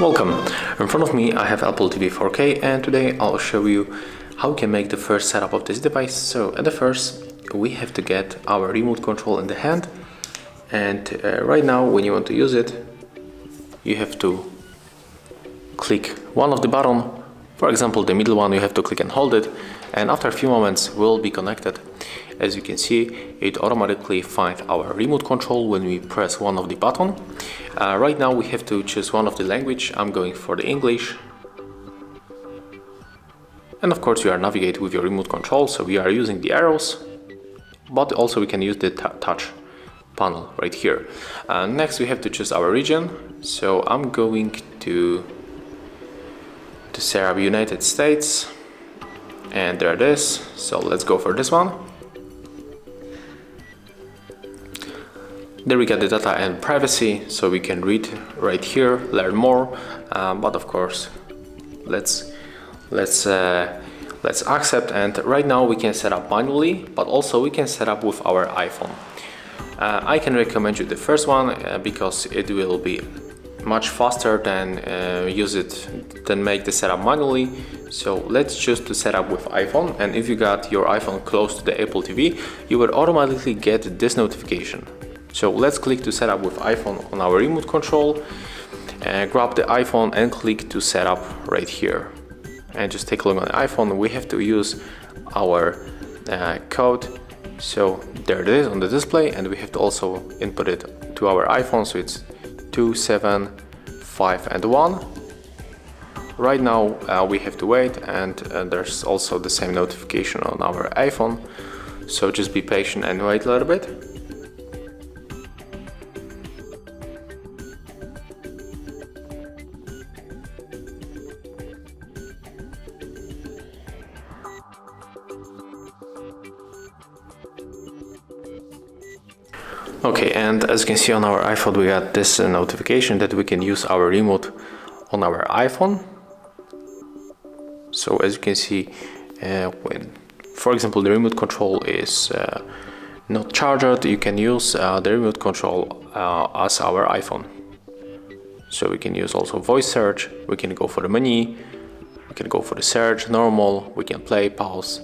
Welcome! In front of me I have Apple TV 4K and today I'll show you how we can make the first setup of this device. So at the first we have to get our remote control in the hand and uh, right now when you want to use it you have to click one of the button for example the middle one you have to click and hold it and after a few moments will be connected. As you can see it automatically finds our remote control when we press one of the button. Uh, right now we have to choose one of the language. I'm going for the English. And of course you are navigate with your remote control so we are using the arrows. But also we can use the touch panel right here. Uh, next we have to choose our region. So I'm going to to set United States and there it is so let's go for this one There we get the data and privacy, so we can read right here, learn more. Um, but of course, let's let's uh, let's accept. And right now we can set up manually, but also we can set up with our iPhone. Uh, I can recommend you the first one uh, because it will be much faster than uh, use it than make the setup manually so let's choose to set up with iphone and if you got your iphone close to the apple tv you will automatically get this notification so let's click to set up with iPhone on our remote control and grab the iPhone and click to set up right here. And just take a look on the iPhone, we have to use our uh, code. So there it is on the display and we have to also input it to our iPhone. So it's 2, 7, 5 and 1. Right now uh, we have to wait and uh, there's also the same notification on our iPhone. So just be patient and wait a little bit. Okay, and as you can see on our iPhone, we got this uh, notification that we can use our remote on our iPhone. So as you can see, uh, when, for example, the remote control is uh, not charged, you can use uh, the remote control uh, as our iPhone. So we can use also voice search, we can go for the menu, we can go for the search, normal, we can play, pause.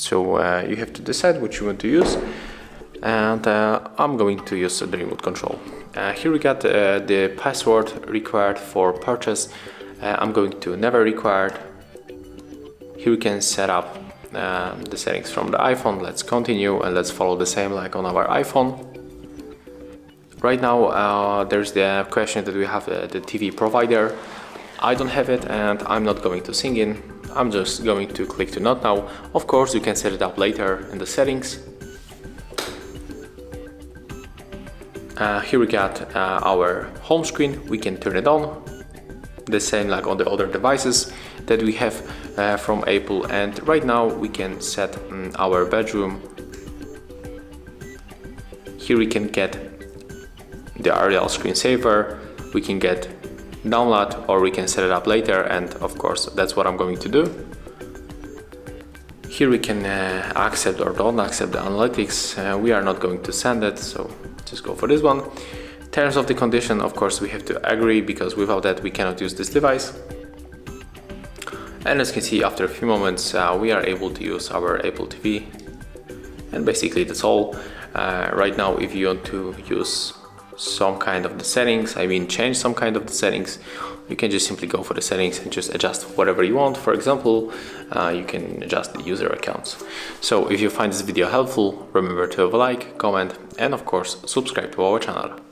So you have to decide what you want to use and uh, I'm going to use the remote control. Uh, here we got uh, the password required for purchase. Uh, I'm going to never required. Here we can set up uh, the settings from the iPhone. Let's continue and let's follow the same like on our iPhone. Right now uh, there's the question that we have the TV provider. I don't have it and I'm not going to sing in. I'm just going to click to not now. Of course you can set it up later in the settings Uh, here we got uh, our home screen, we can turn it on, the same like on the other devices that we have uh, from Apple. And right now we can set um, our bedroom. Here we can get the Aerial screensaver, we can get download or we can set it up later. And of course that's what I'm going to do. Here we can uh, accept or don't accept the analytics, uh, we are not going to send it so just go for this one. Terms of the condition, of course, we have to agree because without that we cannot use this device. And as you can see, after a few moments, uh, we are able to use our Apple TV. And basically that's all. Uh, right now, if you want to use some kind of the settings, I mean change some kind of the settings, you can just simply go for the settings and just adjust whatever you want. For example, uh, you can adjust the user accounts. So if you find this video helpful, remember to have a like, comment and of course subscribe to our channel.